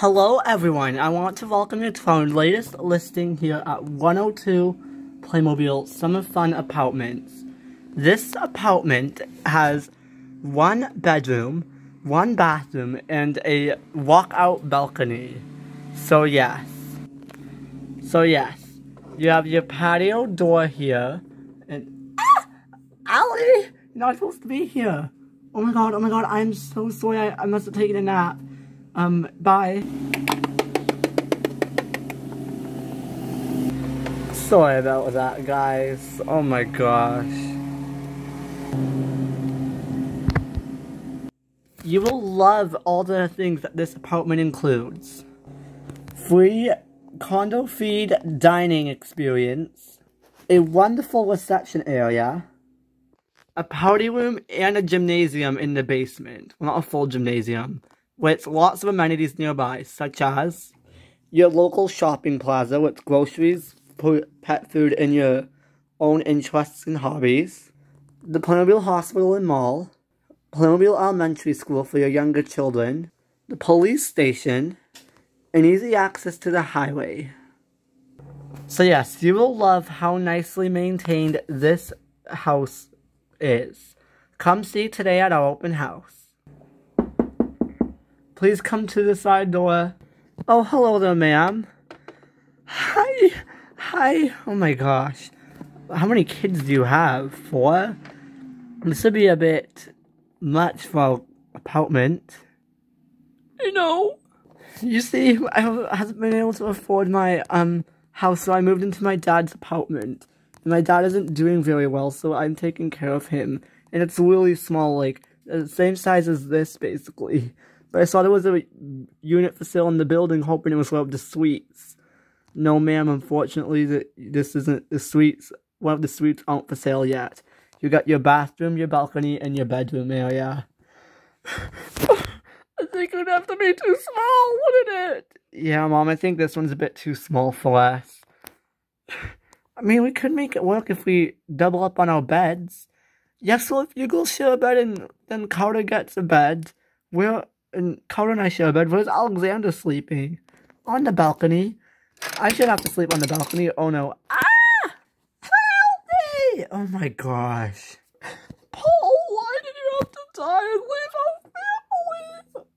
Hello everyone, I want to welcome you to our latest listing here at 102 Playmobil Summer Fun Apartments. This apartment has one bedroom, one bathroom, and a walkout balcony. So yes. So yes, you have your patio door here, and ah! Allie! You're not supposed to be here. Oh my god, oh my god, I'm so sorry, I, I must have taken a nap. Um, bye. Sorry about that, guys. Oh my gosh. You will love all the things that this apartment includes. Free condo feed dining experience, a wonderful reception area, a party room and a gymnasium in the basement. Well, not a full gymnasium with lots of amenities nearby, such as your local shopping plaza with groceries, pet food, and your own interests and hobbies, the Playmobil Hospital and Mall, Playmobil Elementary School for your younger children, the police station, and easy access to the highway. So yes, you will love how nicely maintained this house is. Come see today at our open house. Please come to the side door. Oh, hello there, ma'am. Hi. Hi. Oh my gosh. How many kids do you have? Four? This would be a bit much for an apartment. I know. You see, I haven't been able to afford my um house, so I moved into my dad's apartment. My dad isn't doing very well, so I'm taking care of him. And it's really small, like, the same size as this, basically. But I saw there was a unit for sale in the building, hoping it was one of the suites. No, ma'am, unfortunately, this isn't the suites. One of the suites aren't for sale yet. You got your bathroom, your balcony, and your bedroom area. I think it would have to be too small, wouldn't it? Yeah, Mom, I think this one's a bit too small for us. I mean, we could make it work if we double up on our beds. Yes, so if you go share a bed and then Carter gets a bed, we're and Carter and I share a bed. Where's Alexander sleeping? On the balcony. I should have to sleep on the balcony. Oh no. Ah! Help me! Oh my gosh. Paul, why did you have to die and leave our family?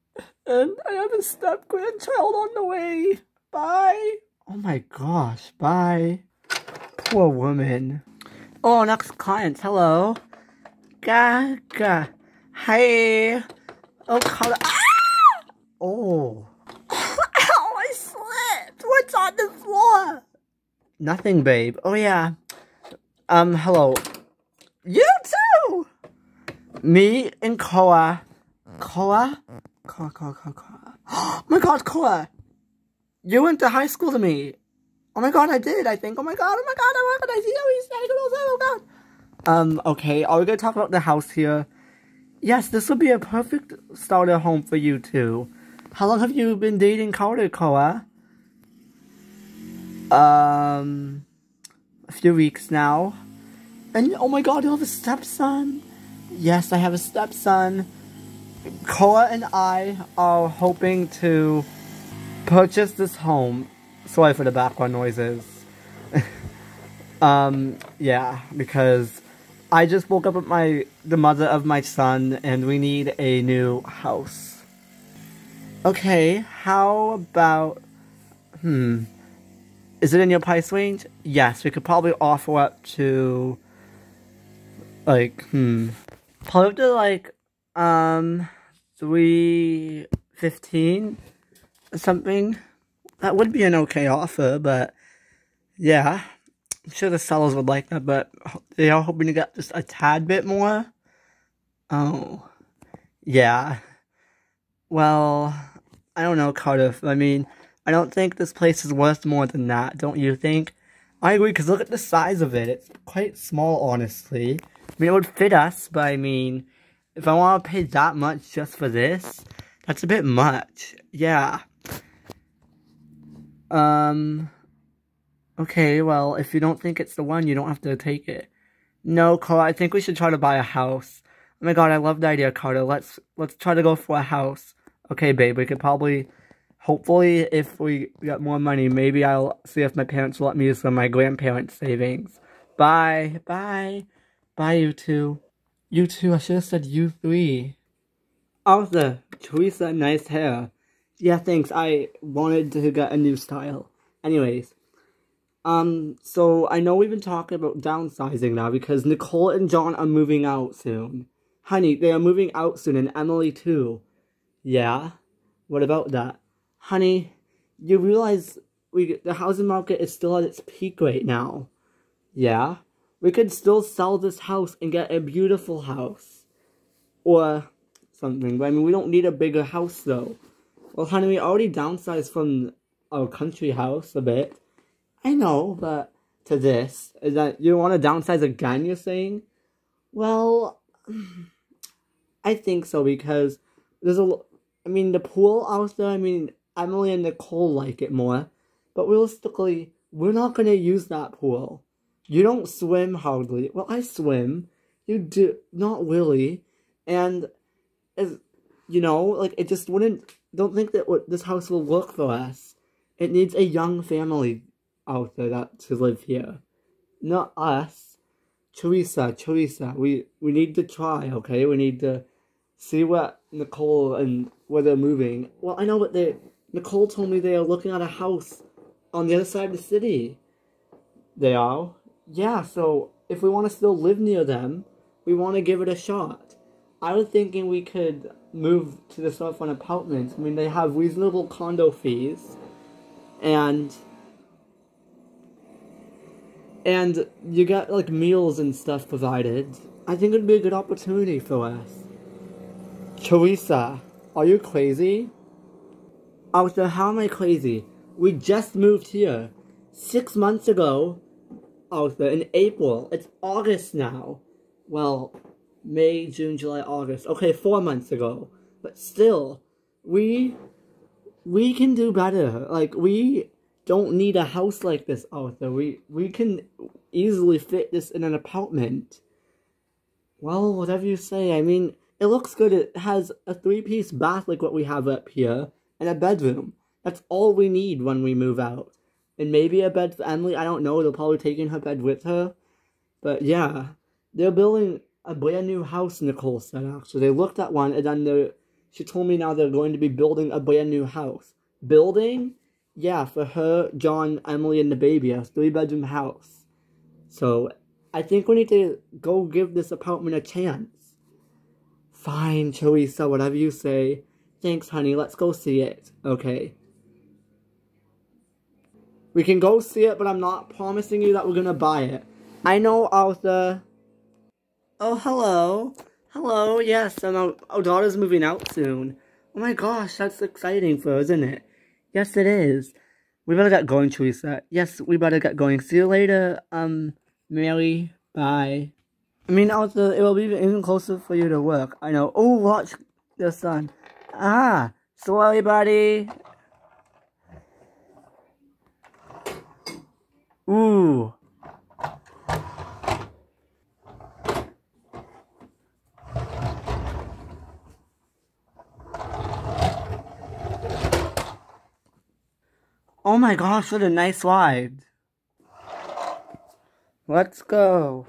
And I have a step grandchild on the way. Bye. Oh my gosh. Bye. Poor woman. Oh, next client. Hello. Gaga. Hey. Oh, Carter. Ah! Oh. Ow, I slipped. What's on the floor? Nothing, babe. Oh, yeah. Um, hello. You too! Me and Koa. Koa? Koa, Koa, Koa, Koa. Oh my god, Koa! You went to high school to me. Oh my god, I did, I think. Oh my god, oh my god, I see how he's oh my god. Um, okay, are we gonna talk about the house here? Yes, this would be a perfect starter home for you too. How long have you been dating Carter, Koa? Um, a few weeks now. And oh my god, you have a stepson? Yes, I have a stepson. Koa and I are hoping to purchase this home. Sorry for the background noises. um, yeah, because I just woke up with my the mother of my son and we need a new house. Okay, how about... Hmm. Is it in your price range? Yes, we could probably offer up to... Like, hmm. Probably up to like, um... 315 something. That would be an okay offer, but... Yeah. I'm sure the sellers would like that, but they are hoping to get just a tad bit more. Oh. Yeah. Well... I don't know, Cardiff. I mean, I don't think this place is worth more than that, don't you think? I agree, because look at the size of it. It's quite small, honestly. I mean, it would fit us, but I mean, if I want to pay that much just for this, that's a bit much. Yeah. Um, okay, well, if you don't think it's the one, you don't have to take it. No, Carl, I think we should try to buy a house. Oh my god, I love the idea, Carter. Let's, let's try to go for a house. Okay, babe, we could probably Hopefully, if we get more money, maybe I'll see if my parents will let me use some of my grandparents' savings. Bye. Bye. Bye, you two. You two, I should have said you three. Also, Teresa, nice hair. Yeah, thanks. I wanted to get a new style. Anyways. Um, so I know we've been talking about downsizing now because Nicole and John are moving out soon. Honey, they are moving out soon and Emily too. Yeah? What about that? Honey, you realize we the housing market is still at its peak right now. Yeah? We could still sell this house and get a beautiful house. Or something. But I mean, we don't need a bigger house though. Well, honey, we already downsized from our country house a bit. I know, but to this, is that you want to downsize again, you're saying? Well, I think so because there's a, I mean, the pool also, I mean, Emily and Nicole like it more, but realistically, we're not going to use that pool. You don't swim hardly. Well, I swim. You do, not really. And, as, you know, like, it just wouldn't, don't think that what this house will work for us. It needs a young family out there that to live here. Not us. Teresa, Teresa, we, we need to try, okay? We need to see what Nicole and where they're moving. Well, I know what they, Nicole told me they are looking at a house on the other side of the city. They are? Yeah, so if we want to still live near them, we want to give it a shot. I was thinking we could move to the storefront apartments. I mean, they have reasonable condo fees, and and you get like meals and stuff provided. I think it'd be a good opportunity for us. Teresa, are you crazy? Oh, Arthur, how am I crazy? We just moved here six months ago, oh, Arthur, in April. It's August now. Well, May, June, July, August. Okay, four months ago. But still, we we can do better. Like we don't need a house like this, Arthur. We we can easily fit this in an apartment. Well, whatever you say. I mean, it looks good. It has a three-piece bath like what we have up here, and a bedroom. That's all we need when we move out. And maybe a bed for Emily. I don't know. They'll probably take in her bed with her. But yeah, they're building a brand new house, Nicole said, actually. They looked at one, and then they she told me now they're going to be building a brand new house. Building? Yeah, for her, John, Emily, and the baby. A three bedroom house. So, I think we need to go give this apartment a chance. Fine, Teresa, whatever you say. Thanks, honey. Let's go see it. Okay. We can go see it, but I'm not promising you that we're gonna buy it. I know, Arthur. Oh, hello. Hello, yes, and our, our daughter's moving out soon. Oh my gosh, that's exciting for her, isn't it? Yes, it is. We better get going, Teresa. Yes, we better get going. See you later, um, Mary. Bye. I mean, also, it will be even closer for you to work. I know. Oh, watch the sun. Ah, sorry, buddy. Ooh. Oh my gosh, what a nice ride. Let's go.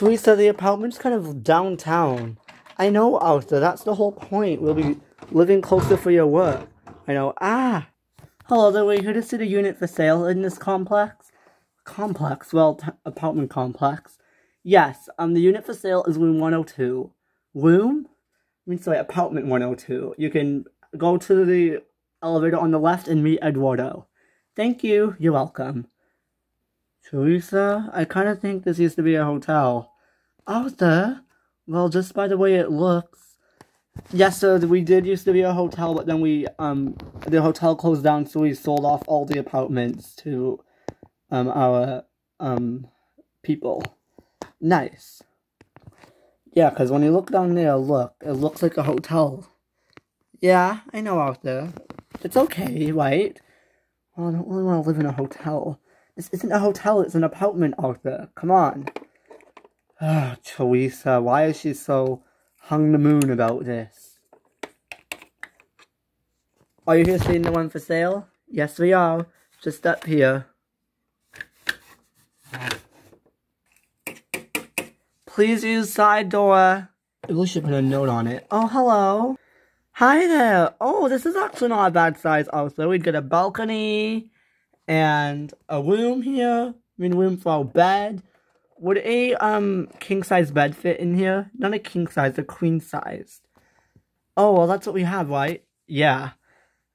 Teresa, the apartment's kind of downtown. I know, Arthur, that's the whole point. We'll be living closer for your work. I know. Ah! Hello there, we're here to see the unit for sale in this complex. Complex? Well, apartment complex. Yes, um, the unit for sale is room 102. Room? I mean, sorry, apartment 102. You can go to the elevator on the left and meet Eduardo. Thank you. You're welcome. Teresa, I kind of think this used to be a hotel. Arthur? Well, just by the way it looks. Yes, sir, we did used to be a hotel, but then we, um, the hotel closed down, so we sold off all the apartments to, um, our, um, people. Nice. Yeah, because when you look down there, look, it looks like a hotel. Yeah, I know out there. It's okay, right? Well, I don't really want to live in a hotel. This isn't a hotel, it's an apartment, Arthur. Come on. Oh, Teresa, why is she so hung the moon about this? Are you here seeing the one for sale? Yes, we are. Just up here. Please use side door. We should put a note on it. Oh, hello. Hi there. Oh, this is actually not a bad size also. We'd get a balcony and a room here. I mean, room for our bed. Would a um king size bed fit in here? Not a king size, a queen size. Oh, well, that's what we have, right? Yeah.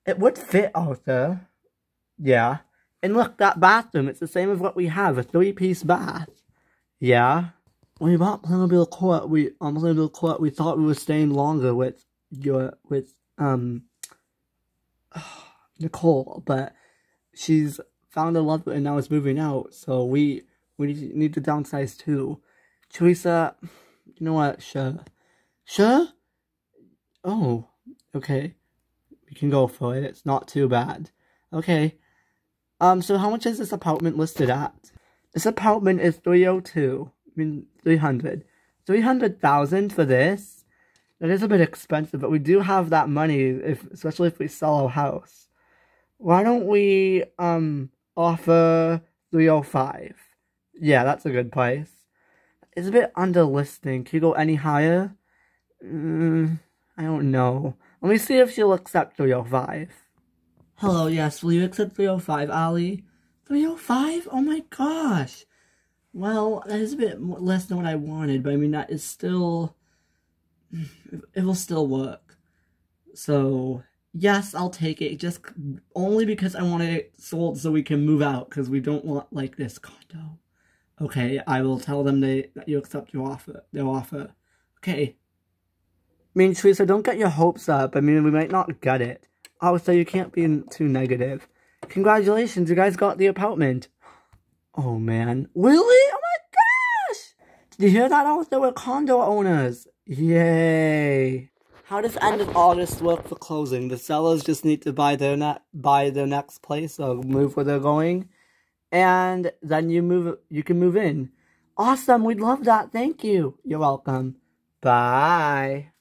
It would fit, Arthur. Yeah. And look, that bathroom, it's the same as what we have, a three-piece bath. Yeah. When we bought Playmobil Court, we, on Playmobil Court, we thought we were staying longer with your, with, um, Nicole, but she's found a love and now is moving out, so we, we need to downsize too. Teresa, you know what? Sure. Sure? Oh, okay. We can go for it. It's not too bad. Okay. Um, so how much is this apartment listed at? This apartment is 302. I mean, 300. 300,000 for this? That is a bit expensive, but we do have that money, if especially if we sell our house. Why don't we, um, offer 305? Yeah, that's a good price. It's a bit under listing. Can you go any higher? Mm, I don't know. Let me see if she'll accept 305. Hello, yes, will you accept 305, Ali? 305? Oh my gosh! Well, that is a bit less than what I wanted, but I mean, that is still... It will still work. So, yes, I'll take it, just only because I want it sold so we can move out, because we don't want, like, this condo. Okay, I will tell them they, that you accept your offer, their offer. Okay. I mean, Teresa, don't get your hopes up. I mean, we might not get it. Oh, so you can't be too negative. Congratulations, you guys got the apartment. Oh, man. Really? Oh, my gosh! Did you hear that? Also, we're condo owners. Yay. How does end of August work for closing? The sellers just need to buy their net, buy their next place or move where they're going, and then you move. You can move in. Awesome. We'd love that. Thank you. You're welcome. Bye.